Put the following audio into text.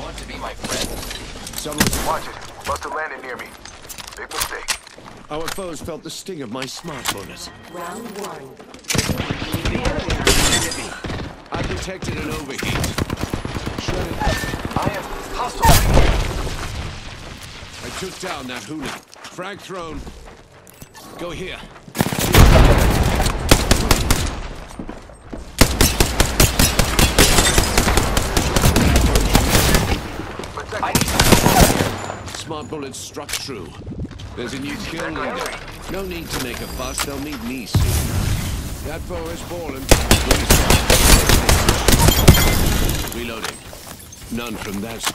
want to be my friend? Someone's Watch it. Must have landed near me. Big mistake. Our foes felt the sting of my smart bullet. Round one. I detected an overheat. Shredded. I am hostile. I took down that hooligan. Frag thrown. Go here. Protect I me. need Smart bullets struck true. There's a new kill leader. No need to make a fuss. They'll need me soon. That foe is fallen. Reloading. None from that squad.